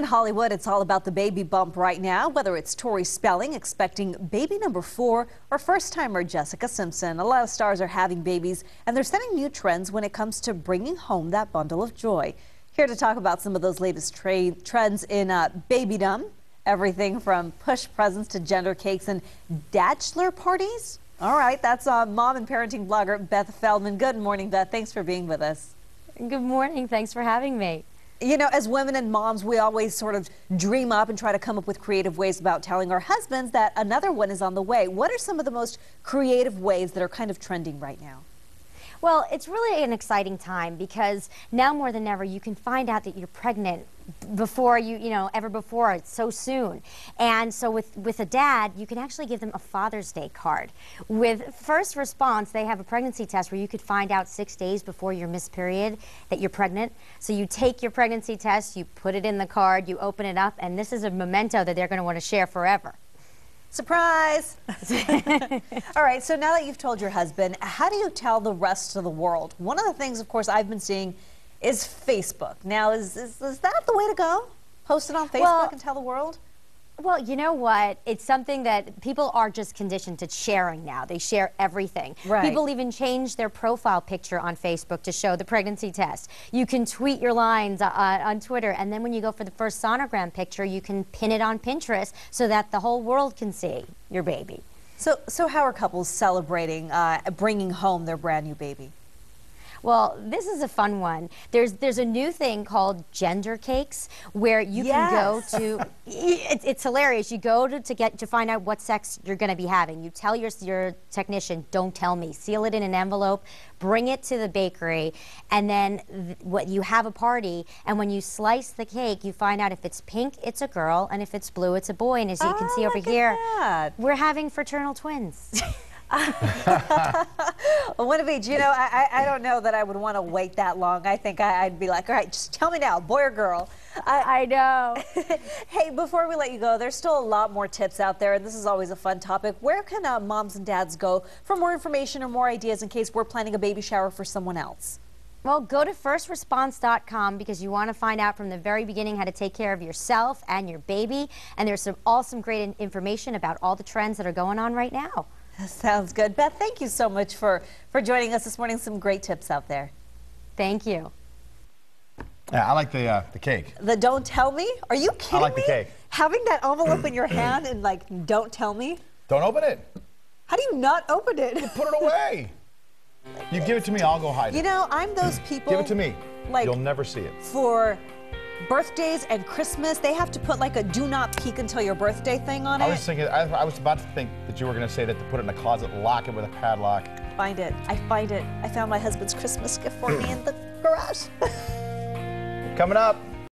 In Hollywood, it's all about the baby bump right now, whether it's Tori Spelling expecting baby number four or first timer Jessica Simpson. A lot of stars are having babies and they're setting new trends when it comes to bringing home that bundle of joy. Here to talk about some of those latest trends in uh, babydom, everything from push presents to gender cakes and bachelor parties. All right, that's uh, mom and parenting blogger Beth Feldman. Good morning, Beth. Thanks for being with us. Good morning. Thanks for having me. You know, as women and moms, we always sort of dream up and try to come up with creative ways about telling our husbands that another one is on the way. What are some of the most creative ways that are kind of trending right now? Well, it's really an exciting time because now more than ever you can find out that you're pregnant before you, you know, ever before. So soon. And so with, with a dad, you can actually give them a Father's Day card. With First Response, they have a pregnancy test where you could find out six days before your missed period that you're pregnant. So you take your pregnancy test, you put it in the card, you open it up, and this is a memento that they're going to want to share forever. Surprise! All right, so now that you've told your husband, how do you tell the rest of the world? One of the things, of course, I've been seeing is Facebook. Now, is, is, is that the way to go? Post it on Facebook well, and tell the world? Well, you know what? It's something that people are just conditioned to sharing now. They share everything. Right. People even change their profile picture on Facebook to show the pregnancy test. You can tweet your lines uh, on Twitter, and then when you go for the first sonogram picture, you can pin it on Pinterest so that the whole world can see your baby. So, so how are couples celebrating uh, bringing home their brand new baby? Well, this is a fun one. There's there's a new thing called gender cakes where you yes. can go to. It, it's hilarious. You go to, to get to find out what sex you're going to be having. You tell your your technician, "Don't tell me." Seal it in an envelope, bring it to the bakery, and then what you have a party. And when you slice the cake, you find out if it's pink, it's a girl, and if it's blue, it's a boy. And as you oh, can see oh, over here, that. we're having fraternal twins. One of each, you know, I, I don't know that I would want to wait that long. I think I, would be like, all right, just tell me now, boy or girl. I, I know. hey, before we let you go, there's still a lot more tips out there, and this is always a fun topic. Where can uh, moms and dads go for more information or more ideas in case we're planning a baby shower for someone else? Well, go to firstresponse.com because you want to find out from the very beginning how to take care of yourself and your baby. And there's some awesome, great information about all the trends that are going on right now. Sounds good. Beth, thank you so much for, for joining us this morning. Some great tips out there. Thank you. Yeah, I like the uh, the cake. The don't tell me? Are you kidding I like me? the cake. Having that envelope in your hand and like, don't tell me? Don't open it. How do you not open it? You put it away. you give it to me, I'll go hide it. You know, I'm those people. Give it to me. Like, You'll never see it. For birthdays and Christmas, they have to put like a do not peek until your birthday thing on I it. I was thinking, I, I, was about to think that you were going to say that to put it in a closet, lock it with a padlock. Find it. I find it. I found my husband's Christmas gift for me in the garage. Coming up.